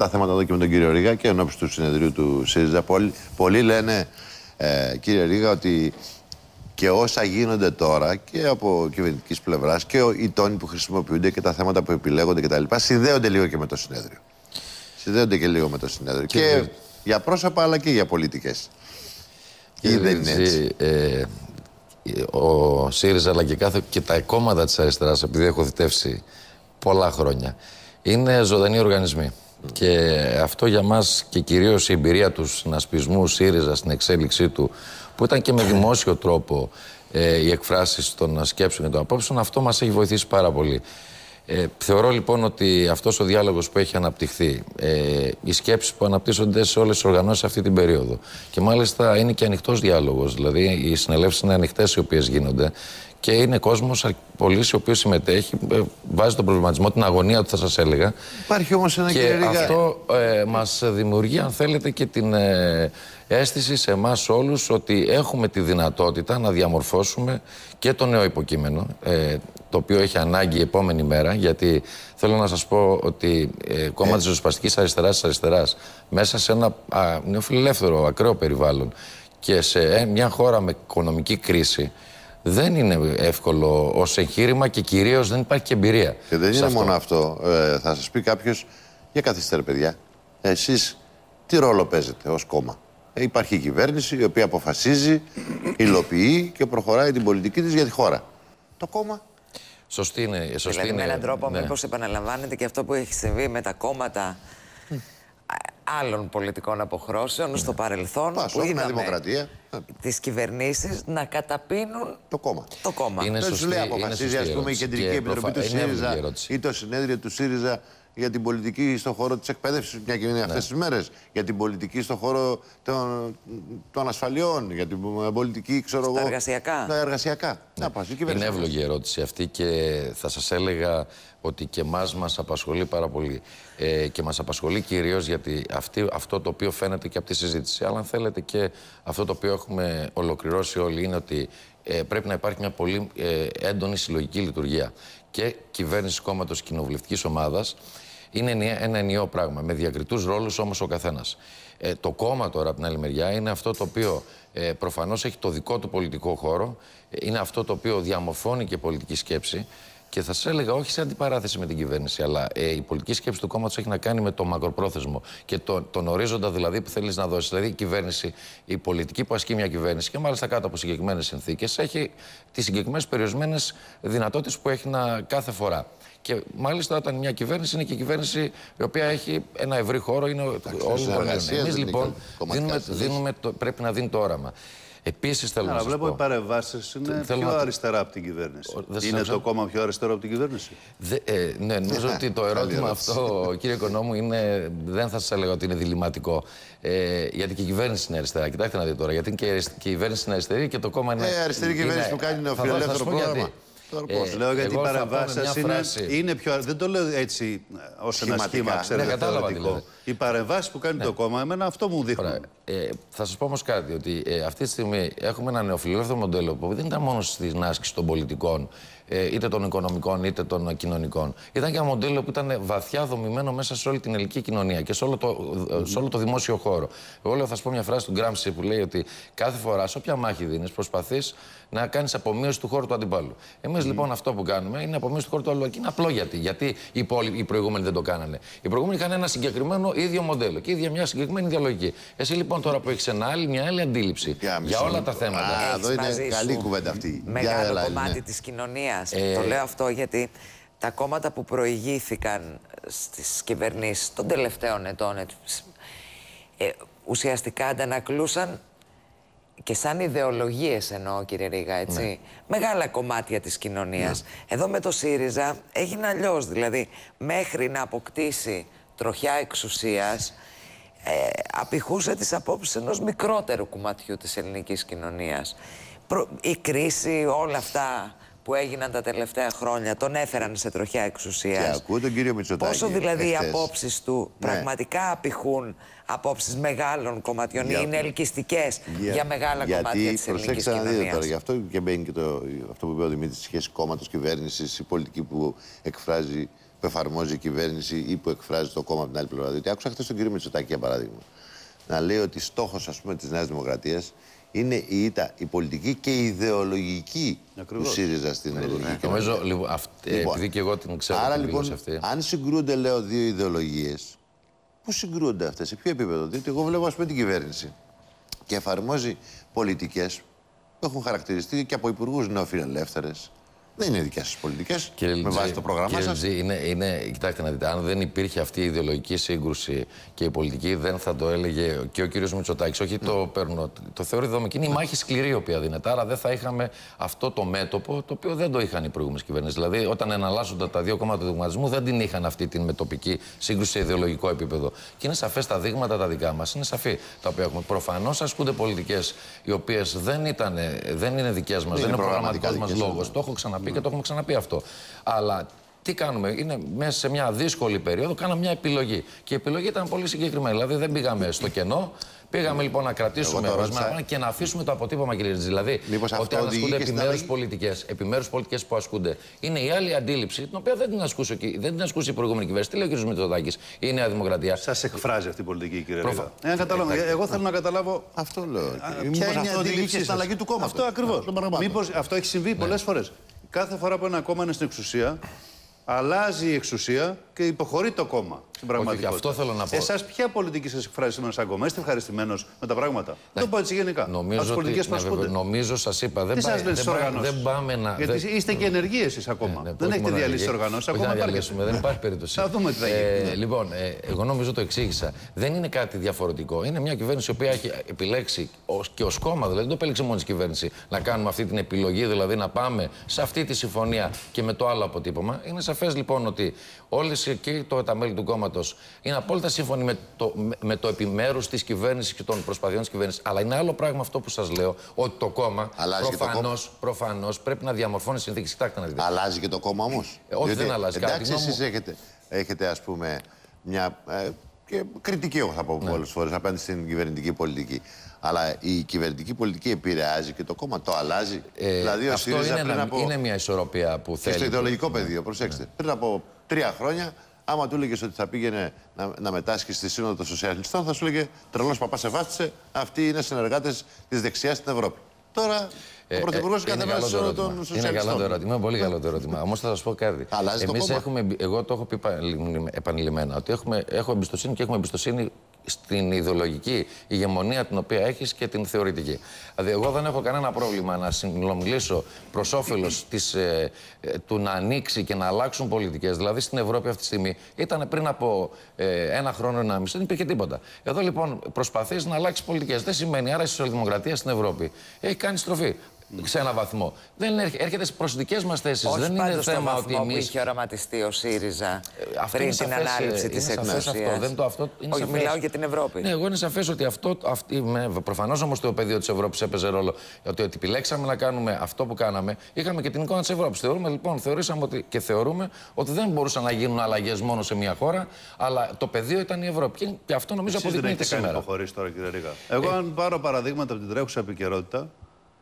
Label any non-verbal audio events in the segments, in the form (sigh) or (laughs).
τα θέματα εδώ και με τον κύριο Ρίγα και ενώπιση του συνεδρίου του ΣΥΡΙΖΑ. Πολλοί, πολλοί λένε, ε, κύριε Ρίγα, ότι και όσα γίνονται τώρα και από κυβερνητικής πλευράς και οι τόνοι που χρησιμοποιούνται και τα θέματα που επιλέγονται κτλ. συνδέονται λίγο και με το συνέδριο. Συνδέονται και λίγο με το συνέδριο. Και, και για πρόσωπα αλλά και για πολιτικές. Και δεν είναι έτσι. Ε, ο ΣΥΡΙΖΑ αλλά και, κάθε, και τα κόμματα της αριστεράς, επειδή έχω θητεύσει πολλά χρόνια, είναι ζωντανοί οργανισμοί. Και αυτό για μας και κυρίως η εμπειρία του συνασπισμού ΣΥΡΙΖΑ στην εξέλιξή του, που ήταν και με δημόσιο τρόπο ε, οι εκφράσεις των σκέψεων και των απόψεων, αυτό μας έχει βοηθήσει πάρα πολύ. Ε, θεωρώ λοιπόν ότι αυτός ο διάλογος που έχει αναπτυχθεί, ε, οι σκέψεις που αναπτύσσονται σε όλες τις οργανώσεις αυτή την περίοδο και μάλιστα είναι και ανοιχτός διάλογος, δηλαδή οι συνελεύσεις είναι ανοιχτές οι οποίες γίνονται και είναι κόσμος πολύς ο οποίος συμμετέχει, ε, βάζει τον προβληματισμό, την αγωνία του, θα σας έλεγα. Υπάρχει όμως ένα και αυτό ε, μας δημιουργεί, αν θέλετε, και την ε, αίσθηση σε εμάς όλους ότι έχουμε τη δυνατότητα να διαμορφώσουμε και το νέο υποκείμενο, ε, το οποίο έχει ανάγκη η επόμενη μέρα. Γιατί θέλω να σας πω ότι ε, κόμμα ε. της Ζωσπαστική Αριστεράς της Αριστεράς, μέσα σε ένα νεοφιλελεύθερο, ακραίο περιβάλλον και σε μια χώρα με οικονομική κρίση, δεν είναι εύκολο ως εγχείρημα και κυρίως δεν υπάρχει και εμπειρία. Και δεν είναι μόνο αυτό. Ε, θα σας πει κάποιος, για καθίστε παιδιά, εσείς τι ρόλο παίζετε ως κόμμα; Ε, υπάρχει η κυβέρνηση η οποία αποφασίζει, υλοποιεί και προχωράει την πολιτική της για τη χώρα. Το κόμμα. Σωστή είναι. Σωστή δηλαδή, είναι, με έναν τρόπο, ναι. μήπως επαναλαμβάνεται και αυτό που έχει συμβεί με τα κόμματα άλλων πολιτικών αποχρώσεων στο παρελθόν Πάσο, που είδαμε δημοκρατία. Τις κυβερνήσεις να καταπίνουν το κόμμα. Το κόμμα. Είναι Δεν σου λέει αποφασίζει ας πούμε η Κεντρική Επιτροπή του ΣΥΡΙΖΑ ή το συνέδριο του ΣΥΡΙΖΑ για την πολιτική στον χώρο της εκπαίδευσης, μια και είναι αυτές ναι. τις μέρες. Για την πολιτική στον χώρο των, των ασφαλιών. Για την πολιτική, ξέρω εγώ. εργασιακά. Τα εργασιακά. Ναι. Να, είναι εύλογη η ερώτηση αυτή και θα σας έλεγα ότι και εμάς μας απασχολεί πάρα πολύ. Ε, και μας απασχολεί κυρίως γιατί αυτή, αυτό το οποίο φαίνεται και από τη συζήτηση, αλλά αν θέλετε και αυτό το οποίο έχουμε ολοκληρώσει όλοι, είναι ότι ε, πρέπει να υπάρχει μια πολύ ε, έντονη συλλογική λειτουργία και κυβέρνησης κόμματος κοινοβουλευτικής ομάδας είναι ένα ενιαίο πράγμα, με διακριτούς ρόλους όμως ο καθένας. Ε, το κόμμα τώρα από την άλλη μεριά είναι αυτό το οποίο ε, προφανώς έχει το δικό του πολιτικό χώρο, είναι αυτό το οποίο διαμορφώνει και πολιτική σκέψη και θα σας έλεγα όχι σε αντιπαράθεση με την κυβέρνηση, αλλά ε, η πολιτική σκέψη του κόμματος έχει να κάνει με το μακροπρόθεσμο και το, τον ορίζοντα δηλαδή που θέλεις να δώσεις. Δηλαδή η κυβέρνηση, η πολιτική που ασκεί μια κυβέρνηση και μάλιστα κάτω από συγκεκριμένες συνθήκες έχει τις συγκεκριμένες περιορισμένες δυνατότητες που έχει να, κάθε φορά. Και μάλιστα όταν μια κυβέρνηση είναι και η κυβέρνηση η οποία έχει ένα ευρύ χώρο, είναι όλο Εμείς λοιπόν δίνουμε, δίνουμε το, πρέπει να δίνει το όραμα. Επίσης θέλω να, να βλέπω πω. οι παρεμβάσεις είναι πιο να... αριστερά από την κυβέρνηση. είναι το κόμμα πιο αριστερό από την κυβέρνηση; Δε, ε, ναι, νομίζω ότι το ερώτημα αυτό, κύριε Οικονόμου, είναι, δεν θα σας έλεγα ότι είναι διληματικό. Ε, γιατί και η κυβέρνηση είναι αριστερά. Κοιτάξτε να δείτε τώρα. Γιατί και, η κυβέρνηση είναι αριστερή και το κόμμα είναι. Ε, αριστερή κυβέρνηση που κάνει νεοφιλελεύθερο πρόγραμμα. Τώρα πώς. Ε, λέω γιατί οι παρεμβάσεις είναι, είναι πιο. Δεν το λέω έτσι ως ένα σχήμα, ξέρετε. Ναι, κατάλαβα δηλαδή. Οι παρεμβάσεις που κάνει ναι. το κόμμα, εμένα αυτό μου δείχνει. Ε, θα σας πω όμως κάτι, ότι ε, αυτή τη στιγμή έχουμε ένα νεοφιλελεύθερο μοντέλο που δεν ήταν μόνο στην άσκηση των πολιτικών, ε, είτε των οικονομικών είτε των κοινωνικών. Ήταν και ένα μοντέλο που ήταν βαθιά δομημένο μέσα σε όλη την ελληνική κοινωνία και σε όλο το, σε όλο το δημόσιο χώρο. Εγώ λέω, θα σα πω μια φράση του Γκράμψη που λέει ότι κάθε φορά, σε όποια μάχη δίνεις, προσπαθείς να κάνεις απομείωση του χώρου του αντιπάλου. Εμείς λοιπόν αυτό που κάνουμε είναι απομείωση του χώρου του άλλου. Και είναι απλό γιατί. Γιατί οι, οι προηγούμενοι δεν το κάνανε. Οι προηγούμενοι είχαν ένα συγκεκριμένο ίδιο μοντέλο και ίδια μια συγκεκριμένη ιδεολογική. Εσύ λοιπόν τώρα που έχεις μια άλλη αντίληψη για όλα τα θέματα. Α, εδώ είναι καλή κουβέντα αυτή. Μεγάλο κομμάτι ναι. της κοινωνίας. Ε... Το λέω αυτό γιατί τα κόμματα που προηγήθηκαν στις κυβερνήσεις των τελευταίων ετών ε, ουσιαστικά αντανακλούσαν και σαν ιδεολογίες εννοώ κύριε Ρίγα, έτσι, ναι. μεγάλα κομμάτια της κοινωνίας. Ναι. Εδώ με το ΣΥΡΙΖΑ έγινε αλλιώς, δηλαδή μέχρι να αποκτήσει τροχιά εξουσίας ε, απηχούσε τις απόψεις ενός μικρότερου κομματιού της ελληνικής κοινωνίας. Η κρίση, όλα αυτά που έγιναν τα τελευταία χρόνια τον έφεραν σε τροχιά εξουσίας. Και ακούω τον κύριο Μητσοτάκη. Πόσο δηλαδή οι απόψεις του ναι. πραγματικά απηχούν απόψεις μεγάλων κομματιών ή είναι ελκυστικές για, για μεγάλα γιατί, κομμάτια της ελληνικής κοινωνία. Γιατί προσέξτε τώρα, γι' αυτό και μπαίνει και το, αυτό που είπε ο Δημήτρης, σχέση κόμματος κυβέρνησης, η πολιτική που εκφράζει που εφαρμόζει η κυβέρνηση ή που εκφράζει το κόμμα από την άλλη πλευρά. Διότι άκουσα χθες τον κύριο Μητσοτάκη, για παράδειγμα, να λέει ότι στόχος της Νέας Δημοκρατίας είναι η ήττα, η πολιτική και η ιδεολογική Ακριβώς. του ΣΥΡΙΖΑ στην ελληνική κοινωνία. Νομίζω, λοιπόν, αυτή, λοιπόν, επειδή και εγώ την ξέρω άρα, την λοιπόν, αυτή. αν συγκρούνται, λέω, δύο ιδεολογίες, πού συγκρούνται αυτές, σε ποιο επίπεδο; Διότι εγώ βλέπω, ας πούμε, την κυβέρνηση και εφαρμόζει πολιτικές που έχουν χαρακτηριστεί και από υπουργούς νεοφιλελεύθερες, δεν είναι δικές σας πολιτικές. Με βάση το πρόγραμμά σας. Είναι, είναι, κοιτάξτε να δείτε, αν δεν υπήρχε αυτή η ιδεολογική σύγκρουση και η πολιτική, δεν θα το έλεγε και ο κύριος Μητσοτάκης. Όχι το ναι. παίρνω. Το θεωρεί δομική. Είναι η μάχη σκληρή η οποία δίνεται. Άρα δεν θα είχαμε αυτό το μέτωπο το οποίο δεν το είχαν οι προηγούμενες κυβερνήσεις. Δηλαδή, όταν εναλλάσσονται τα δύο κόμματα του δημοκρατισμού, δεν την είχαν αυτή την μετοπική σύγκρουση σε ιδεολογικό επίπεδο. Και είναι σαφές τα δείγματα τα δικά μας. Είναι σαφή τα οποία έχουμε. Προφανώς ασκούνται πολιτικές οι οποίες δεν, δεν είναι δικές μας, δεν είναι προγραμματικός μας λόγος. Το έχω ξαναπεί και το έχουμε ξαναπεί αυτό. Αλλά τι κάνουμε, είναι μέσα σε μια δύσκολη περίοδο, κάναμε μια επιλογή. Και η επιλογή ήταν πολύ συγκεκριμένη. Δηλαδή δεν πήγαμε στο κενό, Πήγαμε λοιπόν να κρατήσουμε ορισμένα και να αφήσουμε το αποτύπωμα, κύριε Ριτζή. Δηλαδή, Μήπως ότι αν ασκούνται επιμέρους πολιτικές επιμέρους πολιτικές που ασκούνται, είναι η άλλη αντίληψη, την οποία δεν την ασκούσε, δεν την ασκούσε η προηγούμενη κυβέρνηση. Τι λέει ο κ. Μητσοτάκης, η Νέα Δημοκρατία. Σας εκφράζει αυτή η πολιτική, κύριε Προφα... Ε, καταλάβω. Ε, εγώ θέλω να καταλάβω. Αυτό λέω. Ποια είναι η αντίληψη στην αλλαγή του κόμματος. Αυτό ακριβώς. Μήπως αυτό έχει συμβεί πολλές ναι. φορές; Κάθε φορά που ένα κόμμα είναι στην εξουσία, αλλάζει η εξουσία και υποχωρεί το κόμμα στην πραγματικότητα. Όχι, αυτό θέλω να πω. Εσάς, ποια πολιτική σας εκφράζεις σήμερα σαν κόμμα, είστε ευχαριστημένος με τα πράγματα; Ναι. Το πω έτσι γενικά. Νομίζω, ότι, ναι, νομίζω σας είπα, δεν, πάει, δεν, δεν πάμε να. Γιατί δεν... είστε και ενεργοί εσείς ακόμα. Ναι, ναι, δεν έχετε διαλύσει οργανώσεις. Ακόμα διαλύσουμε, δεν υπάρχει περίπτωση. Θα δούμε τι θα γίνει. Ε, λοιπόν, ε, εγώ νομίζω το εξήγησα. Δεν είναι κάτι διαφορετικό. Είναι μια κυβέρνηση η οποία έχει επιλέξει και ως κόμμα, δηλαδή δεν το επέλεξε μόνο η κυβέρνηση, να κάνουμε αυτή την επιλογή, δηλαδή να πάμε σε αυτή τη συμφωνία και με το άλλο αποτύπωμα. Είναι σαφές λοιπόν ότι όλες και το, τα μέλη του κόμματος είναι απόλυτα σύμφωνοι με το, με το επιμέρους της κυβέρνησης και των προσπαθειών της κυβέρνησης. Αλλά είναι άλλο πράγμα αυτό που σας λέω, ότι το κόμμα προφανώς προφανώς, πρέπει να διαμορφώνει συνθήκες. Κοιτάξτε να δείτε. Αλλάζει και το κόμμα όμως. Ε, όχι, δεν αλλάζει. Εντάξει, εσείς έχετε, έχετε ας πούμε μια. Ε, και κριτική, εγώ θα πω ναι. πολλές φορές απέναντι στην κυβερνητική πολιτική. Αλλά η κυβερνητική πολιτική επηρεάζει και το κόμμα το αλλάζει. Ε, δηλαδή, ο αυτό είναι, πριν από... είναι μια ισορροπία που θέλει. Και στο ιδεολογικό πεδίο, προσέξτε. Ναι. Πριν από τρία χρόνια, άμα του έλεγες ότι θα πήγαινε να, να μετάσχει στη Σύνοδο των Σοσιαλιστών, θα σου έλεγε τρελός παπάς σε βάστησε, αυτοί είναι συνεργάτες της δεξιάς στην Ευρώπη. Τώρα ο Πρωθυπουργός ε, κάθε μέρα σε των Είναι καλό το ερώτημα, πολύ καλό το ερώτημα. Όμως θα σας πω κάτι. Εμείς έχουμε, εγώ το έχω πει επανειλημμένα, ότι έχουμε, έχω εμπιστοσύνη και έχουμε εμπιστοσύνη στην ιδεολογική ηγεμονία την οποία έχεις και την θεωρητική. Δηλαδή, εγώ δεν έχω κανένα πρόβλημα να συνομιλήσω προς όφελος ε, ε, του να ανοίξει και να αλλάξουν πολιτικές. Δηλαδή, στην Ευρώπη αυτή τη στιγμή ήταν πριν από ε, ένα χρόνο, ένα μισό, δεν υπήρχε τίποτα. Εδώ λοιπόν προσπαθείς να αλλάξεις πολιτικές. Δεν σημαίνει άρα η σοσιαλδημοκρατία στην Ευρώπη έχει κάνει στροφή σε ένα βαθμό. Δεν έρχεται προ δικέ μας θέσεις. Δεν είναι θέμα ότι εμεί. που είχε οραματιστεί ο ΣΥΡΙΖΑ ε, πριν την ανάληψη της εξουσία. Δεν το αυτό. Είναι Όχι, σαφές. μιλάω για την Ευρώπη. Ναι, εγώ είναι σαφές ότι αυτό. Προφανώς όμως το πεδίο της Ευρώπης έπαιζε ρόλο. Ότι, ότι επιλέξαμε να κάνουμε αυτό που κάναμε. Είχαμε και την εικόνα της Ευρώπης. Θεωρούμε λοιπόν, θεωρήσαμε ότι, και θεωρούμε ότι δεν μπορούσαν να γίνουν αλλαγές μόνο σε μια χώρα, αλλά το πεδίο ήταν η Ευρώπη. Και, αυτό νομίζω αποδεικνύεται σήμερα. Τώρα, κύριε Ρίγα. Εγώ, ε. αν πάρω παραδείγματα από την τρέχουσα επικαιρότητα,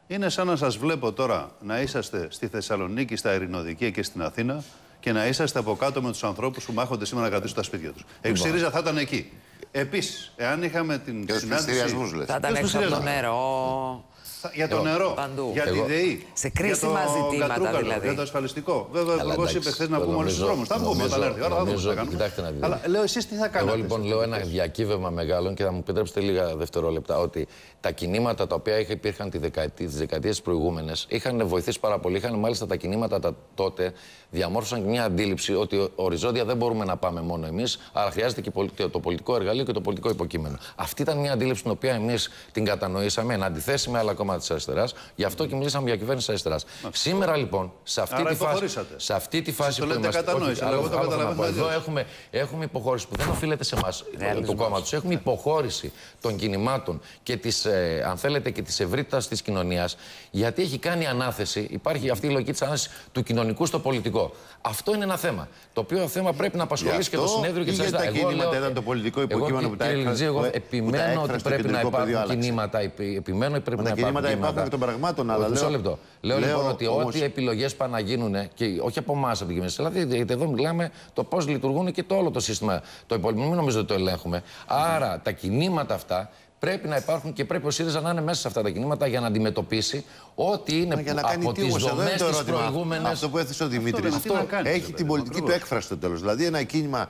είναι σαν να σας βλέπω τώρα να είσαστε στη Θεσσαλονίκη, στα Ειρηνοδικεία και στην Αθήνα και να είσαστε από κάτω με τους ανθρώπους που μάχονται σήμερα να κρατήσουν τα σπίτια τους. Εξ ΣΥΡΙΖΑ θα ήταν εκεί. Επίσης, εάν είχαμε την συνάντηση... Θα ήταν έξω από το νερό για το νερό, Παντού. για τη ΔΕΗ, σε κρίσιμα για το ζητήματα δηλαδή. Για το ασφαλιστικό. Βέβαια, ο Υπουργό είπες χθε να πούμε όλους του δρόμους. Θα πούμε όταν έρθει. Άρα θα δούμε. Κοιτάξτε να δείτε. Αλλά λέω εσείς τι θα κάνετε. Εγώ λοιπόν λέω ένα διακύβευμα μεγάλο και θα μου επιτρέψετε λίγα δευτερόλεπτα ότι τα κινήματα τα οποία υπήρχαν τις δεκαετίες προηγούμενες είχαν βοηθήσει πάρα πολύ. Είχαν μάλιστα τα κινήματα τα τότε διαμόρφωσαν μια αντίληψη ότι οριζόντια δεν μπορούμε να πάμε μόνο εμείς, αλλά χρειάζεται και το πολιτικό εργαλείο και το πολιτικό υποκείμενο. Αυτή ήταν μια αντίληψη την οποία εμείς την κατανοήσαμε εν αντιθέσει με άλλα κόμματα της αριστεράς. Γι' αυτό και μιλήσαμε για κυβέρνηση αριστεράς. Σήμερα λοιπόν, σε αυτή, Άρα τη φάση, σε αυτή τη φάση που είμαστε. Όχι, αλλά το Εδώ έχουμε, έχουμε υποχώρηση που δεν οφείλεται σε εμάς ε, τους κόμματο. Έχουμε υποχώρηση των κινημάτων και της, ε, αν θέλετε, και της ευρύτητας της κοινωνίας. Γιατί έχει κάνει ανάθεση, υπάρχει αυτή η λογική της ανάθεσης του κοινωνικού στο πολιτικό. Αυτό είναι ένα θέμα. Το οποίο θέμα πρέπει να απασχολήσει και το συνέδριο και τι αριστεράς. Τα κινήματα ήταν το πολιτικό υποκείμενο που τα έκφρασε. Εγώ επιμένω ότι πρέπει να υπάρχουν κινήματα. Επιμένω ότι πρέπει να υπάρχουν αντικείμενα υπάρχουν και των πραγμάτων. Αλλά Μισό λέω, λεπτό. Λέω, λέω λοιπόν ότι όμως- ό,τι επιλογές πάνε να γίνουν και όχι από εμάς από την κυβέρνηση. Δηλαδή, γιατί εδώ μιλάμε το πώς λειτουργούν και το όλο το σύστημα. Το υπόλοιπο, μην νομίζω ότι το ελέγχουμε. Άρα τα κινήματα αυτά πρέπει να υπάρχουν και πρέπει ο ΣΥΡΙΖΑ να είναι μέσα σε αυτά τα κινήματα για να αντιμετωπίσει ό,τι είναι Μα για να που- κάνει από τις τι όμως, εδώ δομές είναι το τη ερώτημα. προηγούμενη. Αυτό που έθεσε ο Δημήτρης. λέμε, τι να κάνεις, έχει ρε την παιδί, πολιτική του ακριβώς. έκφραση στο τέλος. Δηλαδή ένα κίνημα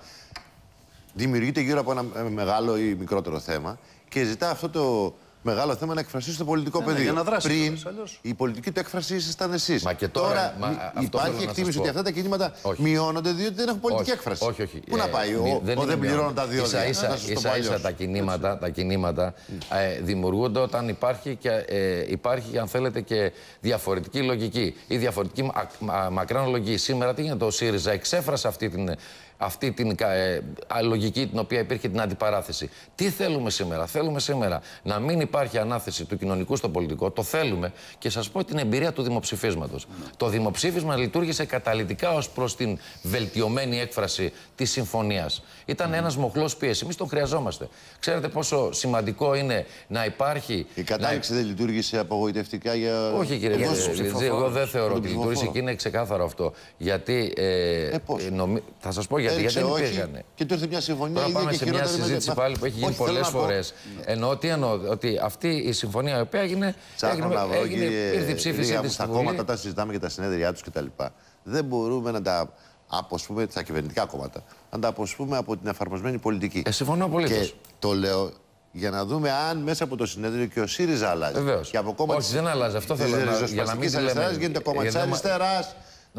δημιουργείται γύρω από ένα ε, μεγάλο ή μικρότερο θέμα και ζητά αυτό το μεγάλο θέμα να εκφραστείς στο πολιτικό ναι, πεδίο. για να δράσεις Πριν κιόλας, αλλιώς. η πολιτική του έκφρασης ήσασταν εσείς. Μα και τώρα, μα, μη- αυτό θέλω υπάρχει να σας εκτίμηση πω. ότι αυτά τα κινήματα Όχι. μειώνονται διότι δεν έχουν πολιτική όχι, έκφραση. Όχι, όχι. Πού να πάει, μη- ο, ο, δεν, είναι πληρώνουν μειώνα. τα δύο Ίσα, ίσα, Να σας το πω ίσα, ίσα αλλιώς. τα κινήματα, τα κινήματα ε, δημιουργούνται όταν υπάρχει, και, ε, υπάρχει, αν θέλετε, και διαφορετική λογική ή διαφορετική μα, μα- μακράν λογική. Σήμερα τι γίνεται, ο ΣΥΡΙΖΑ εξέφρασε αυτή την, αυτή την κα- ε, α, λογική την οποία υπήρχε την αντιπαράθεση. Τι θέλουμε σήμερα; Θέλουμε σήμερα να μην υπάρχει ανάθεση του κοινωνικού στο πολιτικό. Το θέλουμε και σας πω την εμπειρία του δημοψηφίσματος. Το δημοψήφισμα λειτουργήσε καταλητικά ως προς την βελτιωμένη έκφραση της συμφωνίας. Ήταν ένας μοχλός πίεσης. Εμείς τον χρειαζόμαστε. Ξέρετε πόσο σημαντικό είναι να υπάρχει... Η κατάληξη δεν λειτουργήσε απογοητευτικά για. Όχι κύριε για Λιτζή, τους Λιτζή, εγώ δεν θεωρώ τον ότι λειτουργήσε ψηφοφόρο. και είναι ξεκάθαρο αυτό. Γιατί. Ε, πώς; ε, νομι- Θα σας πω γιατί, γιατί Έριξε δεν όχι υπήρχαν. και του ήρθε μια συμφωνία Τώρα ίδια πάμε και σε μια χειρότερη με- συζήτηση μα- πάλι που έχει γίνει Όχι, θέλω πολλές να πω- φορές. Εννοώ τι εννοώ, ότι αυτή η συμφωνία η οποία έγινε. Ψάχνω έγινε, να βρω, έγινε, κύριε ήρθε η ψήφισή Ρίγα, τη που στη στα Βουλή. κόμματα όταν συζητάμε για τα συνέδριά τους κτλ. Δεν μπορούμε να τα αποσπούμε, τα κυβερνητικά κόμματα, να τα αποσπούμε από την εφαρμοσμένη πολιτική. Ε, συμφωνώ απολύτως. Και το λέω για να δούμε αν μέσα από το συνέδριο και ο ΣΥΡΙΖΑ αλλάζει. Βεβαίως. Και από κόμμα Όχι, δεν αλλάζει. Αυτό θέλω να- για να μην της λέμε- αριστερά γίνεται κόμμα της γιατί δεν μα- αριστερά, Να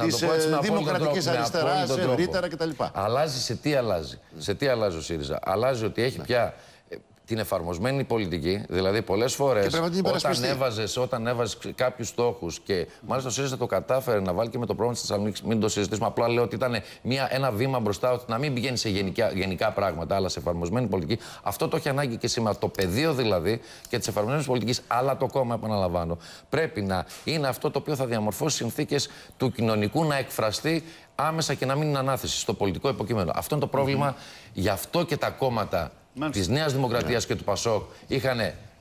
της το πω έτσι με απόλυτο δημοκρατικής τρόπο, με αριστεράς, απόλυτο τρόπο. ευρύτερα κτλ. Αλλάζει σε τι αλλάζει. Σε τι αλλάζει ο ΣΥΡΙΖΑ. Αλλάζει ότι Ναι. έχει πια ε, την εφαρμοσμένη πολιτική, δηλαδή πολλές φορές Και πρέπει να την όταν υπερασπιστεί. έβαζες όταν έβαζες κάποιους στόχους και μάλιστα ο ΣΥΡΙΖΑ το κατάφερε να βάλει και με το πρόβλημα της Θεσσαλονίκης, μην το συζητήσουμε. Απλά λέω ότι ήταν μια, ένα βήμα μπροστά, ότι να μην πηγαίνει σε γενικά, γενικά πράγματα, αλλά σε εφαρμοσμένη πολιτική. Αυτό το έχει ανάγκη και σήμερα. Το πεδίο δηλαδή και της εφαρμοσμένης πολιτικής, αλλά το κόμμα, επαναλαμβάνω, πρέπει να είναι αυτό το οποίο θα διαμορφώσει συνθήκες του κοινωνικού να εκφραστεί άμεσα και να μην είναι ανάθεση στο πολιτικό υποκείμενο. Αυτό είναι το πρόβλημα. Γι' αυτό και τα κόμματα Μάλιστα. Της Νέας Δημοκρατίας και του Πασόκ είχαν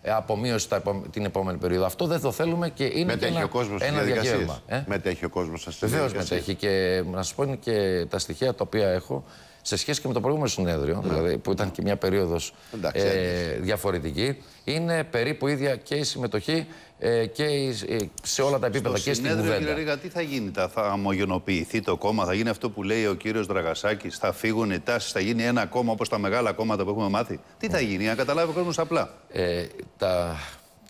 απομείωση τα επο- την επόμενη περίοδο. Αυτό δεν το θέλουμε και είναι και Μετέχει ένα, ο κόσμος στις ένα διαδικασίες. διαγέρμα. Ε; Μετέχει ο κόσμος στις Βεβαίως διαδικασίες. μετέχει και να σας πω είναι και τα στοιχεία τα οποία έχω σε σχέση και με το προηγούμενο συνέδριο, δηλαδή, που ήταν και μια περίοδος Εντάξει, ε, διαφορετική, είναι περίπου ίδια και η συμμετοχή ε, και η- ε, σε όλα τα επίπεδα Στο και στην συνέδριο, κύριε κουβέντα. Ρίγα, τι θα γίνει, θα, θα ομογενοποιηθεί το κόμμα, θα γίνει αυτό που λέει ο κύριος Δραγασάκης, θα φύγουν οι τάσεις, θα γίνει ένα κόμμα όπως τα μεγάλα κόμματα που έχουμε μάθει. Τι θα γίνει, για να καταλάβει ο κόσμος απλά. Ε, τα,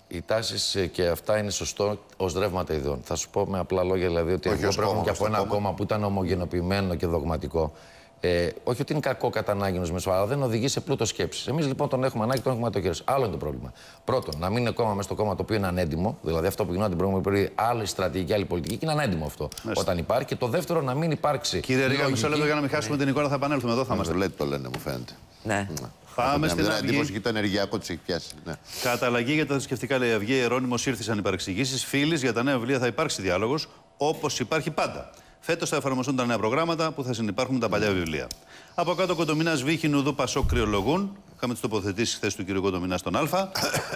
οι τάσεις και αυτά είναι σωστό ως ρεύματα ιδεών. Θα σου πω με απλά λόγια δηλαδή ότι Όχι εγώ ως προέρχομαι κόμμα, και από ως το ένα κόμμα. κόμμα που ήταν ομογενοποιημένο και δογματικό. Ε, όχι ότι είναι κακό κατά ανάγκη ενός μέσου, αλλά δεν οδηγεί σε πλούτο σκέψης. Εμείς λοιπόν τον έχουμε ανάγκη, τον έχουμε το χέρι. Άλλο είναι το πρόβλημα. Πρώτον, να μην είναι κόμμα μέσα στο κόμμα το οποίο είναι ανέντιμο, δηλαδή αυτό που γινόταν την προηγούμενη περίοδο, άλλη στρατηγική, άλλη πολιτική, και είναι ανέντιμο αυτό όταν υπάρχει. Και το δεύτερο, να μην υπάρξει. Κύριε Ρίγα, μισό λογική- λεπτό για να μην χάσουμε την εικόνα, θα επανέλθουμε εδώ, θα Μα είμαστε. το λέτε, το λένε, μου φαίνεται. Ναι. Πάμε στην Μια Αυγή. εντύπωση και το ενεργειακό του έχει πιάσει. Ναι. Κατά αλλαγή για τα θρησκευτικά, λέει η Αυγή, Ερώνυμο ήρθαν οι παρεξηγήσει. Φίλης, για τα νέα βιβλία θα υπάρξει διάλογος, όπως υπάρχει πάντα. Φέτος θα εφαρμοστούν τα νέα προγράμματα που θα συνεπάρχουν με τα παλιά βιβλία. Από κάτω, Κοντομινάς Βύχη Νουδού Πασό κρυολογούν. Είχαμε τις τοποθετήσεις χθες του κ. Κοντομινά στον Α.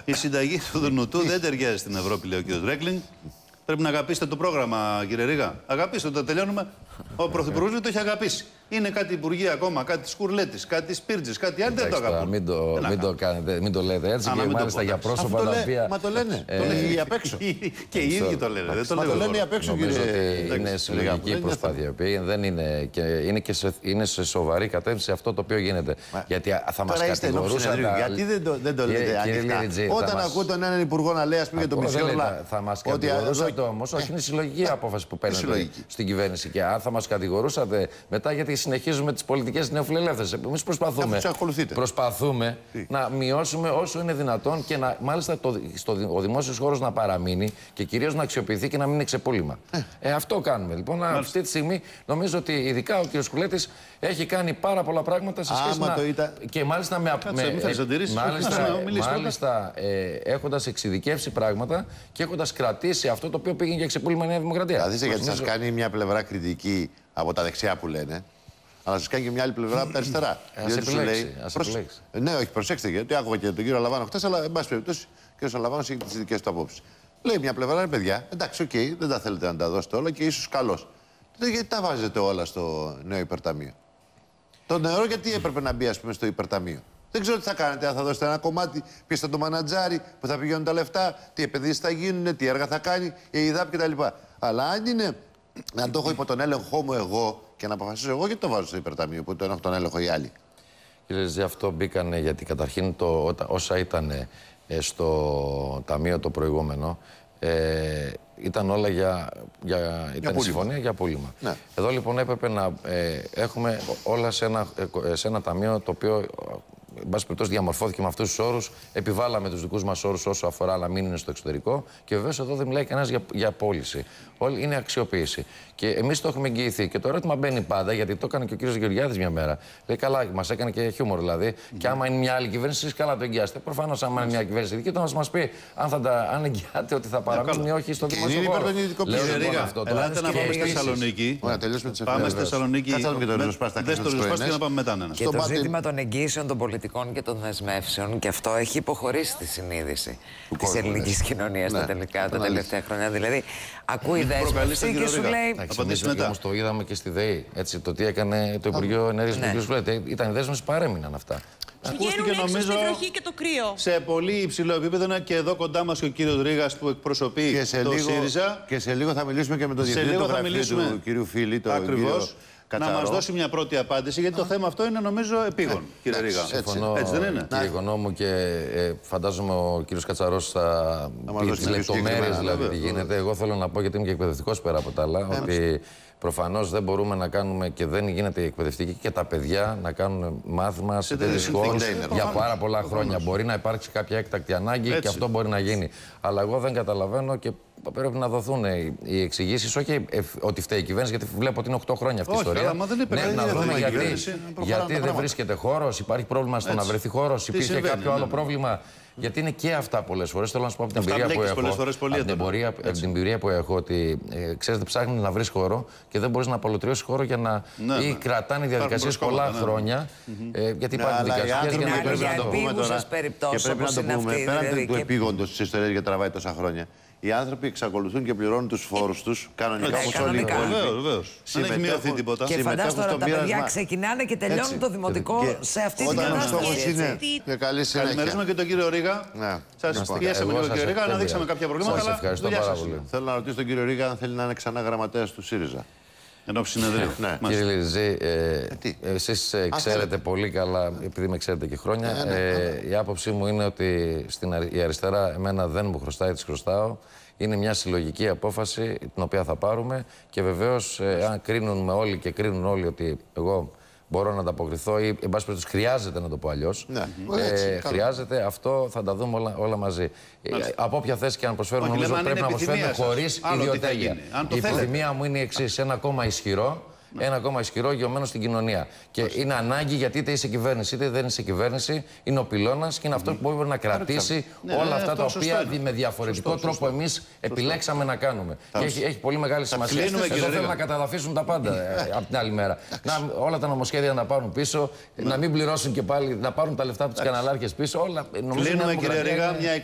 Η συνταγή του Δουνουτού δεν ταιριάζει στην Ευρώπη, λέει ο κ. Ρέκλινγκ. Πρέπει να αγαπήσετε το πρόγραμμα, κύριε Ρίγα. Αγαπήστε το, τελειώνουμε. Ο Πρωθυπουργός το έχει αγαπήσει. Είναι κάτι υπουργεία ακόμα, κάτι σκουρλέτη, κάτι σπίρτζη, κάτι άλλο. Δεν το Εντάξει, τώρα, αγαπούν. μην, το, Τι να μην, το κάνετε, μην το λέτε έτσι Α, να και μην το μάλιστα πω, για εντάξει. πρόσωπα Αυτό τα λέ- οποία. Μα το λένε. Το Ε, λένε απ' έξω. (laughs) και οι ίδιοι το λένε. Δεν το Μα λέω. το εγώ. λένε απ' έξω, Νομίζω κύριε. ότι Εντάξει, είναι Ρίγα, συλλογική δεν προσπάθεια. η οποία Δεν είναι, και είναι, και σε, είναι σε σοβαρή κατεύθυνση αυτό το οποίο γίνεται. Γιατί α, θα μας Τώρα είστε ενώπιον κατηγορούσαν. συνεδρίου. τα- Γιατί δεν το, δεν το Κύριε- λέτε κύριε ανοιχτά; Λιριτζή, θα Όταν μας- ακούω τον έναν υπουργό να λέει, ας πούμε, για τον Ακούω, δεν Μισιόρλα. λέει, Θα μας ότι κατηγορούσατε εδώ- όμως, όχι, είναι συλλογική (laughs) απόφαση που παίρνετε συλλογική; στην κυβέρνηση. Και αν θα μας κατηγορούσατε μετά, γιατί συνεχίζουμε τις πολιτικές νεοφιλελεύθερες. Εμείς προσπαθούμε, Αφού τους ακολουθείτε. προσπαθούμε να μειώσουμε όσο είναι δυνατόν και να, μάλιστα το, στο, ο δημόσιος χώρος να παραμείνει και κυρίως να αξιοποιηθεί και να μην είναι ξεπούλημα. Ε, αυτό κάνουμε. Λοιπόν, αυτή τη στιγμή νομίζω ότι ειδικά ο κ. Κουλέτης έχει κάνει πάρα πολλά πράγματα σε σχέση Άμα με. το ήταν- Και μάλιστα με. Κάτσε, μην θέλεις αντιρρήσεις. μάλιστα, Να μιλήσουμε. μάλιστα ε, έχοντας εξειδικεύσει πράγματα και έχοντας κρατήσει αυτό το οποίο πήγαινε για ξεπούλημα η Νέα Δημοκρατία. Θα δείτε γιατί σας Νομίζω- κάνει μια πλευρά κριτική από τα δεξιά που λένε. Αλλά σας κάνει και μια άλλη πλευρά από τα αριστερά. Ε, ας Διότι σου επιλέξει, λέει, ας «Προσ- επιλέξει». Ε, Ναι, όχι, προσέξτε γιατί άκουγα και τον κύριο Αλαβάνο χθες, αλλά εν πάση περιπτώσει ο κύριο Αλαβάνο έχει τις δικές του απόψεις. Λέει μια πλευρά, ρε παιδιά, εντάξει, οκ, δεν τα θέλετε να τα δώσετε όλα και ίσως καλώς. Τότε γιατί τα βάζετε όλα στο νέο υπερταμείο; Το νερό γιατί έπρεπε να μπει, ας πούμε, στο υπερταμείο; Δεν ξέρω τι θα κάνετε, αν θα δώσετε ένα κομμάτι, ποιο θα το μανατζάρει, που θα πηγαίνουν τα λεφτά, τι επενδύσεις θα γίνουν, τι έργα θα κάνει, η ΕΙΔΑΠ κτλ. Αλλά αν είναι να το έχω υπό τον έλεγχό μου εγώ και να αποφασίσω εγώ, γιατί το βάζω στο υπερταμείο που τον έχω τον έλεγχο οι άλλοι. Κύριε Ζή, αυτό μπήκανε γιατί καταρχήν το, ότα- όσα ήταν ε, στο ταμείο το προηγούμενο ε, ήταν όλα για, για, ήταν η πούλημα. συμφωνία για πούλημα. Ναι. Εδώ λοιπόν έπρεπε να ε, έχουμε όλα σε ένα, ε, κο- ε, σε ένα ταμείο το οποίο ε, εν πάση περιπτώσει διαμορφώθηκε με αυτούς τους όρους. Επιβάλαμε τους δικούς μας όρους όσο αφορά να μην είναι στο εξωτερικό. Και βεβαίως εδώ δεν μιλάει κανένας για, για πώληση. Όλοι είναι αξιοποίηση. Και εμείς το έχουμε εγγυηθεί. Και το ερώτημα μπαίνει πάντα, γιατί το έκανε και ο κύριος Γεωργιάδης μια μέρα. Λέει καλά, μας έκανε και χιούμορ δηλαδή. Και άμα είναι μια άλλη κυβέρνηση, εσείς καλά το εγγυάστε. Προφανώς, άμα είναι μια κυβέρνηση δική του, να μας πει αν, θα τα, αν εγγυάται ότι θα παραμείνει ή όχι στο Και δημόσιο είναι υπέρ χώρο. των ιδιωτικοποιήσεων. Λέω, Κύριε λοιπόν, Ρίγα, αυτό το ελάτε να Και πάμε στη επίσης, Θεσσαλονίκη. Ωραία, τελειώσουμε τις Πάμε στη εφημερίδες. Θεσσαλονίκη. Κάτσε να δούμε και το με- ριζοσπάστη, θα δες το κλείσουμε τις ριζοσπάστη και να πρωινές. πάμε μετά. ναι, ναι. Και Στο το μάτι- ζήτημα των εγγύσεων των πολιτικών και των δεσμεύσεων και αυτό έχει υποχωρήσει τη συνείδηση της κόσμου, ελληνικής ναι. κοινωνίας Ναι, τα τελικά, τα τον τελευταία χρόνια. Δηλαδή, ακούει προκαλεί δέσμευση στον και κύριο σου Ρίγα. λέει. Εντάξει, Απαντήσει εμείς μετά. όμως το είδαμε και στη ΔΕΗ. Έτσι, το τι έκανε το Υπουργείο Ενέργειας Ναι. του κ. Σουλέτη. Ήταν δέσμευση, παρέμειναν αυτά. Ακούστηκε Πηγαίνουν έξω νομίζω στη βροχή και το κρύο. σε πολύ υψηλό επίπεδο. Είναι και εδώ κοντά μας και ο κύριος Ρίγας που εκπροσωπεί Και σε, το λίγο, ΣΥΡΙΖΑ. και σε λίγο θα μιλήσουμε και με τον Σε διευθυντή λίγο του θα γραφείου μιλήσουμε του κυρίου Φίλη, τον Ακριβώς. Κύριο Να Κατσαρό. μας δώσει μια πρώτη απάντηση, γιατί το θέμα αυτό είναι νομίζω επίγον, κύριε Ρίγα. Συμφωνώ, Έτσι δεν είναι. κύριε Οικονόμου, και ε, φαντάζομαι ο κύριος Κατσαρός θα μας πει δώσει τις πιο λεπτομέρειες συγκεκριμένα, δηλαδή τι βέβαια, γίνεται. Εγώ θέλω να πω, γιατί είμαι και εκπαιδευτικός πέρα από τα άλλα, ότι προφανώς δεν μπορούμε να κάνουμε και δεν γίνεται η εκπαιδευτική και τα παιδιά να κάνουν μάθημα σε τέτοιες τέτοιες χώρες συνθήκες. για πάρα πολλά χρόνια. Μπορεί να υπάρξει κάποια έκτακτη ανάγκη και Έτσι. αυτό μπορεί να γίνει. Αλλά εγώ δεν καταλαβαίνω και πρέπει να δοθούν οι- οι εξηγήσεις, όχι ε, ότι φταίει η κυβέρνηση, γιατί βλέπω ότι είναι 8 χρόνια αυτή η Όχι, ιστορία. αλλά μα δεν είπε ναι, κάτι, να δεν δούμε είναι γιατί, κυβέρνηση, προχωράνε τα γιατί δεν πράγματα. βρίσκεται χώρος, υπάρχει πρόβλημα στο να Έτσι. βρεθεί χώρος, υπήρχε συμβαίνει, κάποιο ναι, άλλο ναι. πρόβλημα. Γιατί είναι και αυτά πολλές φορές. Θέλω να σου πω από την Αυτά εμπειρία που μπλέκεις έχω. πολλές φορές πολύ από, την έντονα. εμπειρία, από την εμπειρία που έχω, ότι ε, ξέρετε, ψάχνεις να βρεις χώρο και δεν μπορείς να απολωτριώσει χώρο για να. Ναι, ή ναι. κρατάνε οι διαδικασίες προσκόμματα, πολλά ναι, ναι. χρόνια. ε, γιατί Ναι, υπάρχουν αλλά οι δικασίε άνθρωποι Την άλλη, πρέπει για να το πούμε επίγουσες τώρα. περιπτώσεις Και πρέπει να όπως το είναι πούμε. αυτή, Πέραν δηλαδή, του και- επίγοντος της ιστορίας γιατί τραβάει τόσα χρόνια. Οι άνθρωποι εξακολουθούν και πληρώνουν τους φόρους τους κανονικά Έτσι, όπω όλοι οι κανονικά. υπόλοιποι. Βεβαίως, βεβαίως. Δεν έχει μειωθεί τίποτα. Και συμμετέχουν φαντάζομαι τώρα στο τα παιδιά πείρασμα. ξεκινάνε και τελειώνουν Έτσι. το δημοτικό Και σε αυτή την Όταν ο κατάσταση. στόχος έτσι. είναι. Τι- Και καλή Καλημερίζουμε συνέχεια. και τον κύριο Ρίγα. Ναι. Σας Λοιπόν, πιέσαμε εγώ λίγο, σας κύριε Ρίγα, να ευχαριστώ. δείξαμε κάποια προβλήματα. Σας αλλά ευχαριστώ δουλειά πάρα σας πολύ. είναι. Θέλω να ρωτήσω τον κύριο Ρίγα αν θέλει να είναι ξανά γραμματέα του ΣΥΡΙΖΑ. Εν ώψη συνεδρίου. Ναι. Κύριε Λιζή, ε, τι; εσείς ε, ξέρετε θέλετε. πολύ καλά, επειδή με ξέρετε και χρόνια, Ναι, ναι, ε, η άποψή μου είναι ότι στην, αρι- η αριστερά εμένα δεν μου χρωστάει, της χρωστάω. Είναι μια συλλογική απόφαση την οποία θα πάρουμε και βεβαίως ε, αν κρίνουν όλοι και κρίνουν όλοι ότι εγώ μπορώ να ανταποκριθώ ή εν πάση περιπτώσει χρειάζεται να το πω αλλιώς. Ναι. Έτσι, καλά. χρειάζεται, αυτό θα τα δούμε όλα, όλα μαζί. Ε, από όποια θέση και αν προσφέρουμε, Όχι, νομίζω λέμε αν πρέπει να είναι προσφέρουμε επιθυμία σας. χωρίς Άλλο τι θα ιδιοτέλεια. γίνει. Αν το Η θέλετε. επιθυμία μου είναι η εξής: ένα κόμμα ισχυρό, ένα κόμμα ισχυρό γεωμένο στην κοινωνία. Και είναι ανάγκη γιατί είτε είσαι κυβέρνηση είτε δεν είσαι κυβέρνηση, είναι ο πυλώνας και είναι αυτό που μπορεί να κρατήσει Ναι, όλα ναι, αυτά αυτό τα σωστό οποία είναι. δι- με διαφορετικό Σωστό, τρόπο εμείς επιλέξαμε να κάνουμε. Και έχει, έχει πολύ μεγάλη σημασία. κλείνουμε, Εδώ κύριε θέλουν Ρίγα. να καταδαφίσουν τα πάντα ε, από την άλλη μέρα. να, όλα τα νομοσχέδια να πάρουν πίσω, να μην πληρώσουν και πάλι, να πάρουν τα λεφτά από τις καναλάρχες πίσω. Όλα, νομίζω μια Κλείνουμε, κύριε δημοκρατία Ρίγα, είναι- μια